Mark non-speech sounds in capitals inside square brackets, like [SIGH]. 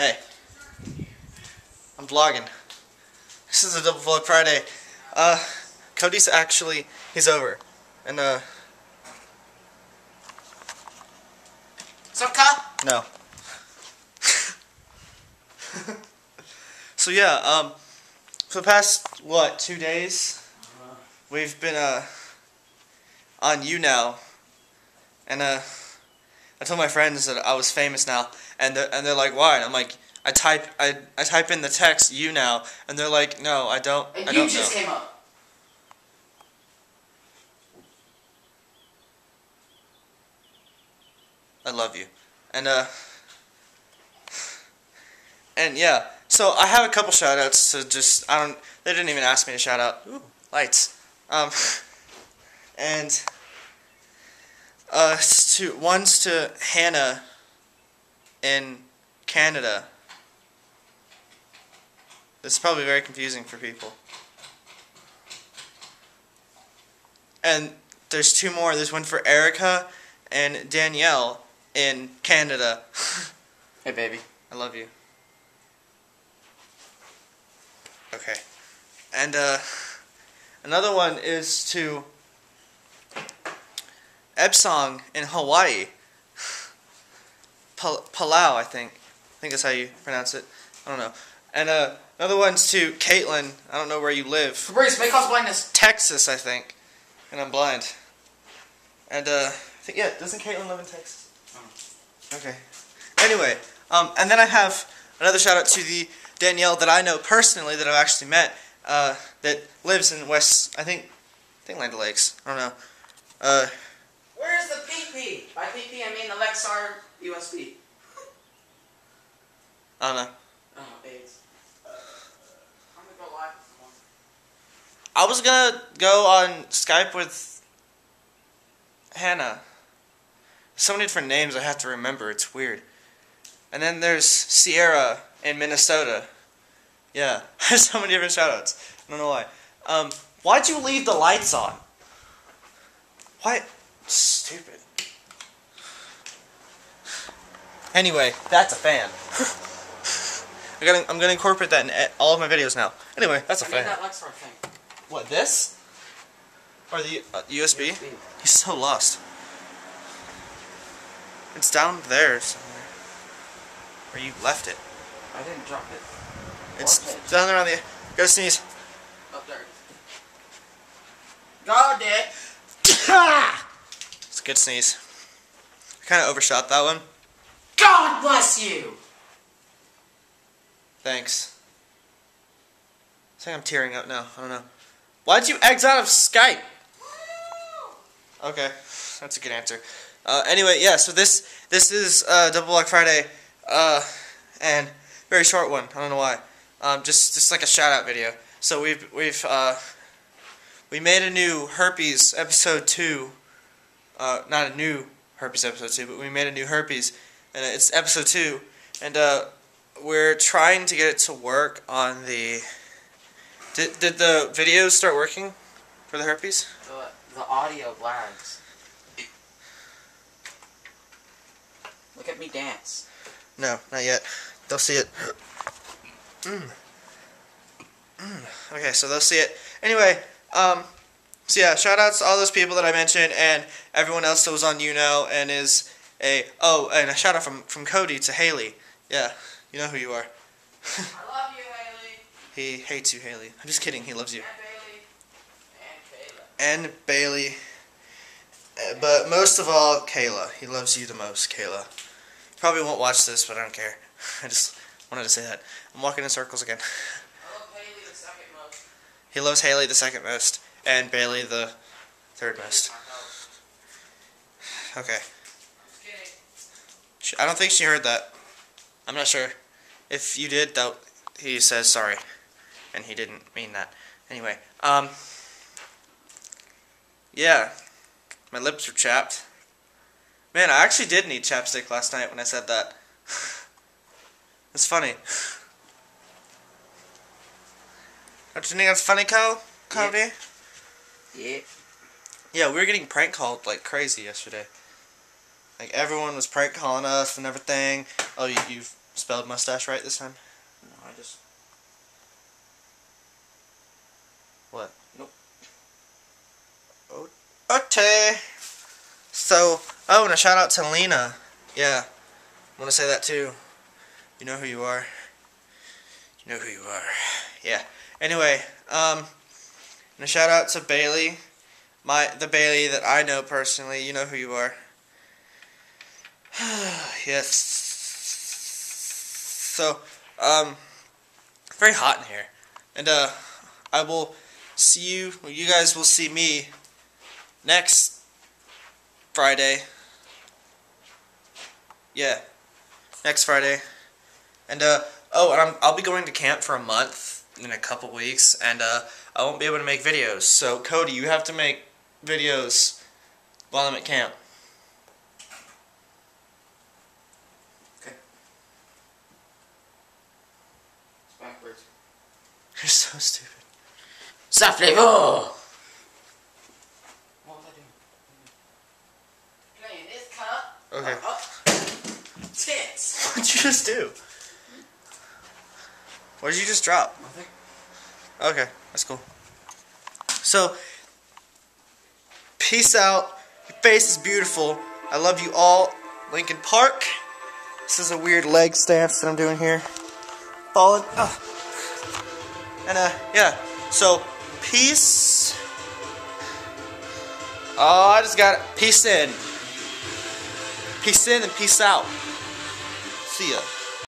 Hey. I'm vlogging. This is a double vlog Friday. Uh, Cody's actually, he's over. And, uh, Suka? no. so yeah, um, for the past, what, two days? We've been, uh, on YouNow. And, uh, I told my friends that I was famous now, and they're, and they're like, why? And I'm like, I type I, I type in the text you now, and they're like, no, I don't. And I you don't just know. came up. I love you, and uh, and yeah. So I have a couple shout outs to just I don't. They didn't even ask me to shout out. Ooh, lights. Um, [LAUGHS] and uh, to one's to Hannah in Canada. This is probably very confusing for people. And there's two more. There's one for Erica and Danielle in Canada. [LAUGHS] Hey, baby. I love you. Okay. And uh another one is to Ebsong in Hawaii. Pal- Palau, I think. I think that's how you pronounce it. I don't know. And uh another one's to Caitlin. I don't know where you live. Fabrice, may cause blindness. Texas, I think. And I'm blind. And uh, I think yeah, doesn't Caitlin live in Texas? Okay. Anyway, um, and then I have another shout out to the Danielle that I know personally that I've actually met uh, that lives in West. I think I think Land Lakes. I don't know. Uh, Where's the PP? By PP, I mean the Lexar USB. I don't know. Oh, AIDS. I'm gonna go live with someone. I was gonna go on Skype with Hannah. So many different names I have to remember. It's weird. And then there's Sierra in Minnesota. Yeah, there's [LAUGHS] so many different shoutouts. I don't know why. Um, why'd you leave the lights on? Why? Stupid. Anyway, that's a fan. [LAUGHS] I gotta, I'm gonna incorporate that in all of my videos now. Anyway, that's a I fan. that thing. What, this? Or the uh, USB? He's so lost. It's down there somewhere. Where you left it. I didn't drop it. It's it. down there on the. Go sneeze. Up there. God it. [LAUGHS] Good sneeze. I kind of overshot that one. God bless you. Thanks. I think I'm tearing up now. I don't know. Why'd you exit out of Skype? Okay, that's a good answer. Uh, anyway, yeah. So this this is uh, Double Vlog Friday, uh, and very short one. I don't know why. Um, just just like a shout out video. So we've we've uh, we made a new herpes episode two. Uh, not a new herpes episode two, but we made a new herpes, and it's episode two, and uh, we're trying to get it to work on the. Did did the videos start working for the herpes? The, the audio lags. Look at me dance. No, not yet. They'll see it. Mm. Mm. Okay, so they'll see it. Anyway, um, so yeah, shout outs to all those people that I mentioned and everyone else that was on YouNow and is a oh, and a shout out from from Cody to Haley. Yeah, you know who you are. I love you, Haley. [LAUGHS] He hates you, Haley. I'm just kidding. He loves you. And Bailey. And Kayla. And Bailey. Uh, But most of all, Kayla. He loves you the most, Kayla. Probably won't watch this, but I don't care. [LAUGHS] I just wanted to say that. I'm walking in circles again. I love Haley the second most. He loves Haley the second most, and Bailey the third most. Okay. She- I don't think she heard that. I'm not sure. If you did, though, he says sorry. And he didn't mean that. Anyway, um. Yeah. My lips are chapped. Man, I actually did need chapstick last night when I said that. [LAUGHS] It's funny. Don't you think that's funny, Kyle? Cody? Yeah. Yeah, Yeah, we were getting prank called like crazy yesterday. Like everyone was prank calling us and everything. Oh, you, you've spelled mustache right this time? No, I just. What? Nope. Okay. So, oh, and a shout out to Lena. Yeah, I want to say that too. You know who you are. You know who you are. Yeah. Anyway, um, and a shout out to Bailey, my the Bailey that I know personally. You know who you are. [SIGHS] yes. So, um, very hot in here, and uh, I will see you. You guys will see me next Friday. Yeah, next Friday. And uh oh, and I'm I'll be going to camp for a month in a couple weeks, and uh I won't be able to make videos. So Cody, you have to make videos while I'm at camp. Okay. It's backwards. [LAUGHS] You're so stupid. Ça flavor! What was I doing? Playing this cup. Okay. Uh, up. Tits. What'd you just do? What did you just drop? Nothing. Okay, that's cool. So, peace out. Your face is beautiful. I love you all. Lincoln Park. This is a weird leg stance that I'm doing here. Falling. Oh. And, uh, yeah. So, peace. Oh, I just got it. Peace in. Peace in and peace out. See ya.